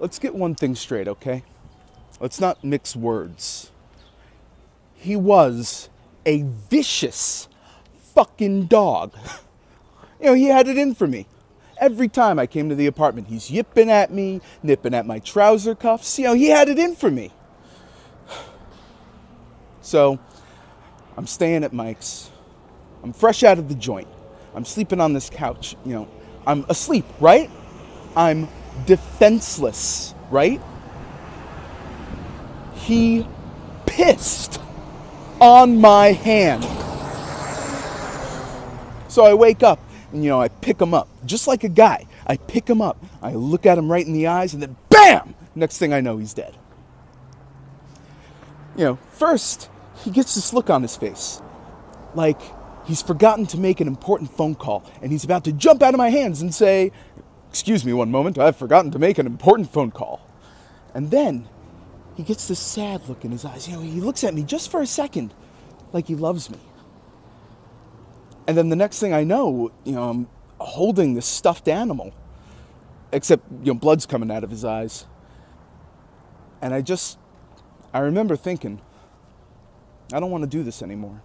let's get one thing straight, okay? Let's not mix words. He was a vicious fucking dog. You know, he had it in for me. Every time I came to the apartment, he's yipping at me, nipping at my trouser cuffs. You know, he had it in for me. So, I'm staying at Mike's. I'm fresh out of the joint. I'm sleeping on this couch. You know, I'm asleep, right? I'm defenseless, right? He pissed on my hand. So I wake up and, you know, I pick him up, just like a guy. I pick him up, I look at him right in the eyes, and then BAM! Next thing I know, he's dead. You know, first, he gets this look on his face like he's forgotten to make an important phone call and he's about to jump out of my hands and say, Excuse me one moment, I've forgotten to make an important phone call. And then he gets this sad look in his eyes. You know, he looks at me just for a second like he loves me. And then the next thing I know, you know, I'm holding this stuffed animal, except, you know, blood's coming out of his eyes. And I just, I remember thinking, I don't want to do this anymore.